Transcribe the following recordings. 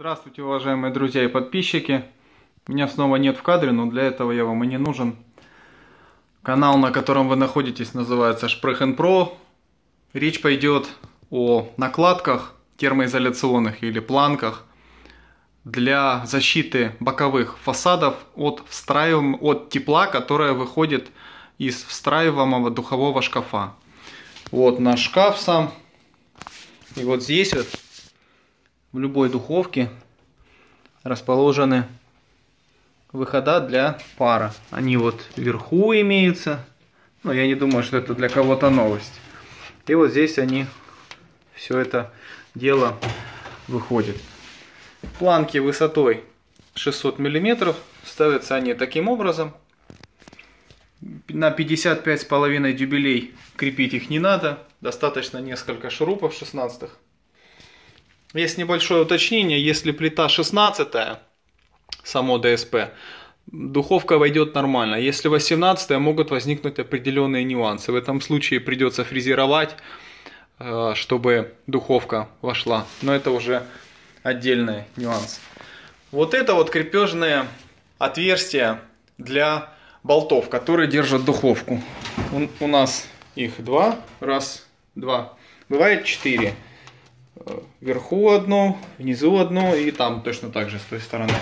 Здравствуйте, уважаемые друзья и подписчики. Меня снова нет в кадре, но для этого я вам и не нужен. Канал, на котором вы находитесь, называется Шпрехен Про. Речь пойдет о накладках термоизоляционных или планках для защиты боковых фасадов от, встраиваем, от тепла, которое выходит из встраиваемого духового шкафа. Вот наш шкаф сам. И вот здесь вот в любой духовке расположены выхода для пара. Они вот вверху имеются. Но я не думаю, что это для кого-то новость. И вот здесь они, все это дело выходит. Планки высотой 600 миллиметров. Ставятся они таким образом. На 55,5 дюбелей крепить их не надо. Достаточно несколько шурупов 16 -х. Есть небольшое уточнение. Если плита 16 само ДСП, духовка войдет нормально. Если 18 могут возникнуть определенные нюансы. В этом случае придется фрезеровать, э, чтобы духовка вошла. Но это уже отдельный нюанс. Вот это вот крепежные отверстия для болтов, которые держат духовку. У, нас их два. Раз, два. Бывает четыре. Вверху одно, внизу одно и там точно так же с той стороны.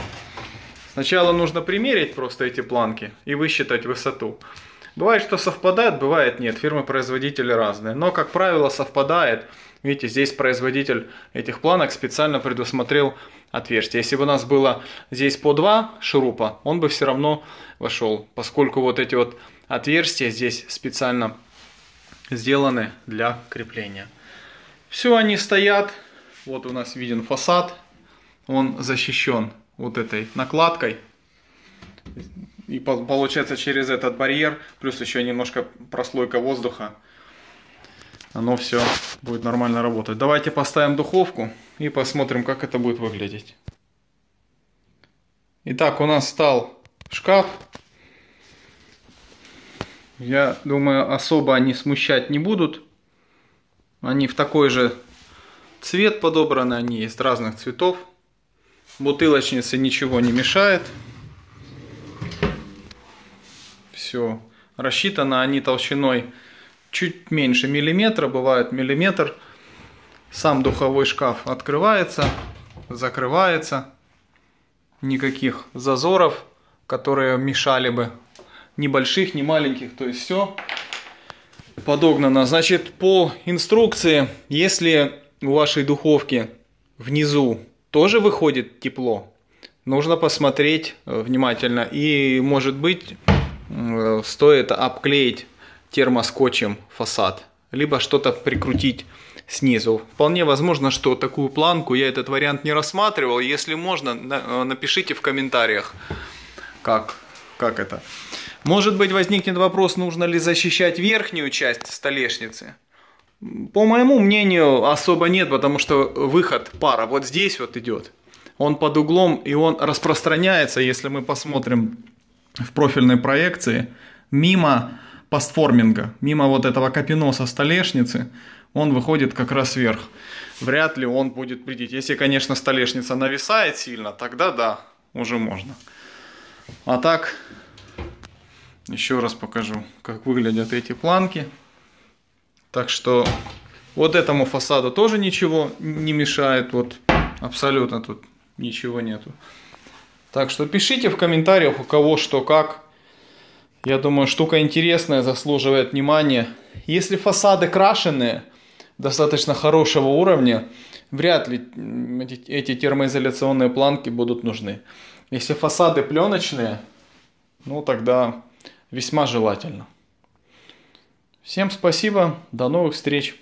Сначала нужно примерить просто эти планки и высчитать высоту. Бывает, что совпадает, бывает нет. Фирмы-производители разные. Но, как правило, совпадает. Видите, здесь производитель этих планок специально предусмотрел отверстие. Если бы у нас было здесь по два шурупа, он бы все равно вошел, поскольку вот эти вот отверстия здесь специально сделаны для крепления. Все они стоят. Вот у нас виден фасад. Он защищен вот этой накладкой. И получается через этот барьер, плюс еще немножко прослойка воздуха, оно все будет нормально работать. Давайте поставим духовку и посмотрим, как это будет выглядеть. Итак, у нас стал шкаф. Я думаю, особо они смущать не будут. Они в такой же цвет подобраны, они есть разных цветов. Бутылочнице ничего не мешает. Все рассчитано они толщиной чуть меньше миллиметра, бывает миллиметр. Сам духовой шкаф открывается, закрывается. Никаких зазоров, которые мешали бы. Ни больших, ни маленьких. То есть все подогнано. Значит, по инструкции, если у вашей духовки внизу тоже выходит тепло, нужно посмотреть э, внимательно. И, может быть, э, стоит обклеить термоскотчем фасад, либо что-то прикрутить снизу. Вполне возможно, что такую планку я этот вариант не рассматривал. Если можно, э, напишите в комментариях, как, как это. Может быть возникнет вопрос, нужно ли защищать верхнюю часть столешницы. По моему мнению, особо нет, потому что выход пара вот здесь вот идет. Он под углом и он распространяется, если мы посмотрим в профильной проекции, мимо постформинга, мимо вот этого капиноса столешницы, он выходит как раз вверх. Вряд ли он будет прийти. Если, конечно, столешница нависает сильно, тогда да, уже можно. А так, еще раз покажу, как выглядят эти планки. Так что вот этому фасаду тоже ничего не мешает. Вот абсолютно тут ничего нету. Так что пишите в комментариях, у кого что как. Я думаю, штука интересная, заслуживает внимания. Если фасады крашеные, достаточно хорошего уровня, вряд ли эти термоизоляционные планки будут нужны. Если фасады пленочные, ну тогда весьма желательно. Всем спасибо, до новых встреч!